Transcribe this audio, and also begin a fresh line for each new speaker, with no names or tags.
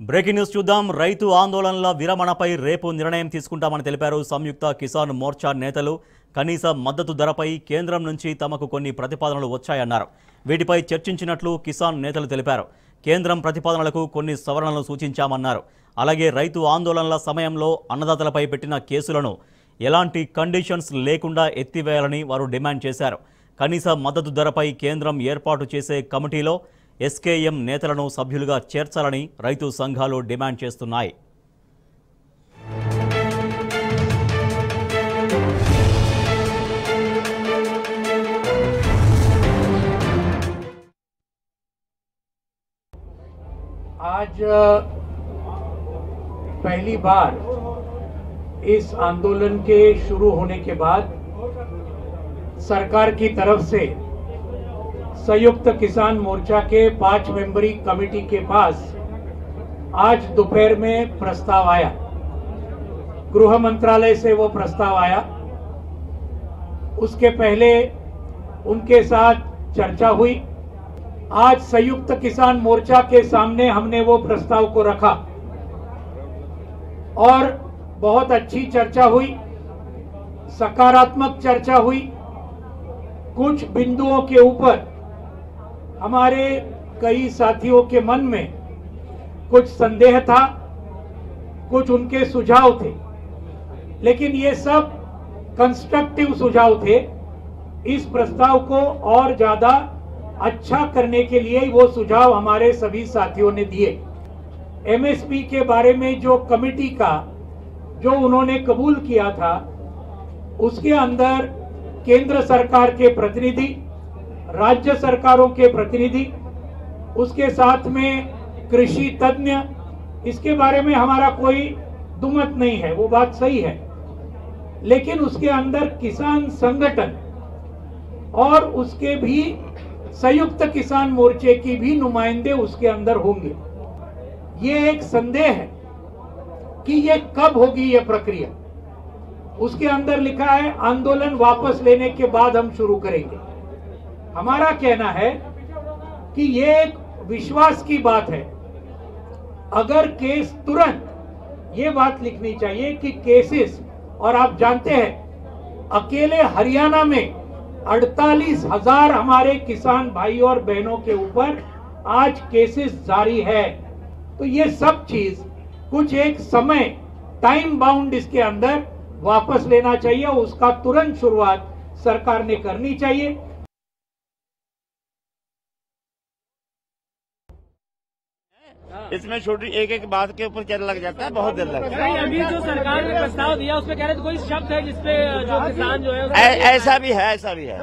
Breaking news చూద్దాం. రైతు ఆందోళనల విరమణపై రేపు నిర్ణయం తీసుకుంటామని తెలిపారు సంయుక్త కిసాన్ మోర్చా నేతలు. కనీస మద్దతు ధరపై కేంద్రం నుంచి తమకు కొన్ని ప్రతిపాదనలు వచ్చాయన్నారు. వీటిపై చర్చించినట్లు కిసాన్ నేతలు తెలిపారు. కేంద్రం ప్రతిపాదనలకు కొన్ని సవరణలు సూచించామన్నారు. అలాగే రైతు ఆందోళనల సమయంలో అన్నదాతలపై పెట్టిన కేసులను ఎలాంటి కండిషన్స్ లేకుండా ఎత్తివేయాలని వారు డిమాండ్ చేశారు. కనీస మద్దతు ధరపై కేంద్రం ఏర్పాటు చేసే కమిటీలో ఎస్కేఎం నేతలను సభ్యులుగా చేర్చాలని రైతు సంఘాలు డిమాండ్ చేస్తున్నాయి
आज अ, पहली बार इस आंदोलन के शुरू होने के बाद सरकार की तरफ से संयुक्त किसान मोर्चा के पाँच मेंबरी कमेटी के पास आज दोपहर में प्रस्ताव आया। गृह मंत्रालय से वो प्रस्ताव आया। उसके पहले उनके साथ चर्चा हुई। आज संयुक्त किसान मोर्चा के सामने हमने वो प्रस्ताव को रखा। और बहुत अच्छी चर्चा हुई, सकारात्मक चर्चा हुई। कुछ बिंदुओं के ऊपर हमारे कई साथियों के मन में कुछ संदेह था, कुछ उनके सुझाव थे, लेकिन ये सब कंस्ट्रक्टिव सुझाव थे। इस प्रस्ताव को और ज़्यादा अच्छा करने के लिए वो सुझाव हमारे सभी साथियों ने दिए। एमएसपी के बारे में जो कमिटी का, जो उन्होंने कबूल किया था, उसके अंदर केंद्र सरकार के प्रतिनिधि राज्य सरकारों के प्रतिनिधि, उसके साथ में कृषि तज्ञ, इसके बारे में हमारा कोई दुमत नहीं है, वो बात सही है। लेकिन उसके अंदर किसान संगठन और उसके भी संयुक्त किसान मोर्चे की भी नुमाइंदे उसके अंदर होंगे। ये एक संदेह है कि ये कब होगी ये प्रक्रिया। उसके अंदर लिखा है, आंदोलन वापस लेने के बाद हम शुरू करेंगे। हमारा कहना है कि ये एक विश्वास की बात है। अगर केस तुरंत ये बात लिखनी चाहिए कि केसेस, और आप जानते हैं, अकेले हरियाणा में अड़तालीस हज़ार हमारे किसान भाई और बहनों के ऊपर आज केसेस जारी है। तो ये सब चीज़ कुछ एक समय टाइम बाउंड इसके अंदर वापस लेना चाहिए उसका तुरंत शुरुआत सरकार ने करनी चाहिए।
इसमें छोटी एक एक बात के ऊपर क्या लग जाता है बहुत देर जाता है।
अभी जो सरकार ने प्रस्ताव दिया उसमें कह रहे थे कोई शब्द है जिसपे जो किसान जो है
ऐसा भी है ऐसा भी है।